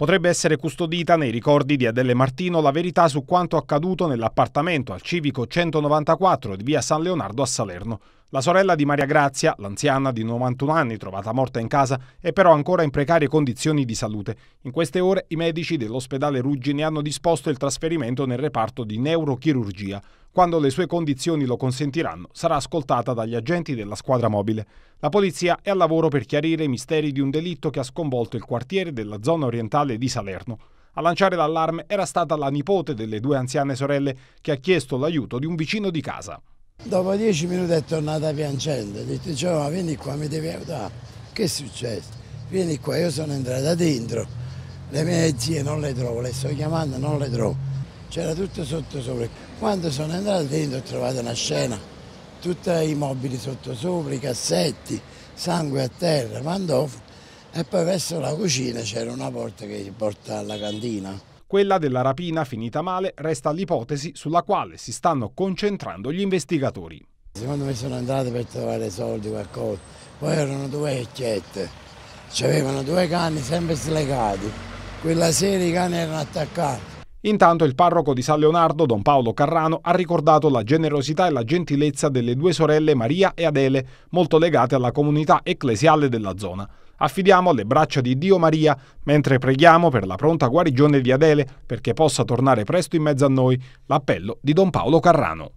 Potrebbe essere custodita nei ricordi di Adele Martino la verità su quanto accaduto nell'appartamento al civico 194 di via San Leonardo a Salerno. La sorella di Maria Grazia, l'anziana di 91 anni trovata morta in casa, è però ancora in precarie condizioni di salute. In queste ore i medici dell'ospedale Ruggine hanno disposto il trasferimento nel reparto di neurochirurgia. Quando le sue condizioni lo consentiranno, sarà ascoltata dagli agenti della squadra mobile. La polizia è al lavoro per chiarire i misteri di un delitto che ha sconvolto il quartiere della zona orientale di Salerno. A lanciare l'allarme era stata la nipote delle due anziane sorelle che ha chiesto l'aiuto di un vicino di casa. Dopo dieci minuti è tornata piangendo, ha detto ma vieni qua, mi devi aiutare. Che è successo? Vieni qua, io sono entrata dentro, le mie zie non le trovo, le sto chiamando, non le trovo. C'era tutto sotto sopra. Quando sono entrata dentro ho trovato una scena, tutti i mobili sotto sopra, i cassetti, sangue a terra, pantofoli. E poi verso la cucina c'era una porta che porta alla cantina. Quella della rapina finita male resta l'ipotesi sulla quale si stanno concentrando gli investigatori. Secondo me sono andate per trovare soldi, qualcosa. Poi erano due vecchiette, avevano due cani sempre slegati. Quella sera i cani erano attaccati. Intanto il parroco di San Leonardo, Don Paolo Carrano, ha ricordato la generosità e la gentilezza delle due sorelle Maria e Adele, molto legate alla comunità ecclesiale della zona. Affidiamo alle braccia di Dio Maria, mentre preghiamo per la pronta guarigione di Adele, perché possa tornare presto in mezzo a noi, l'appello di Don Paolo Carrano.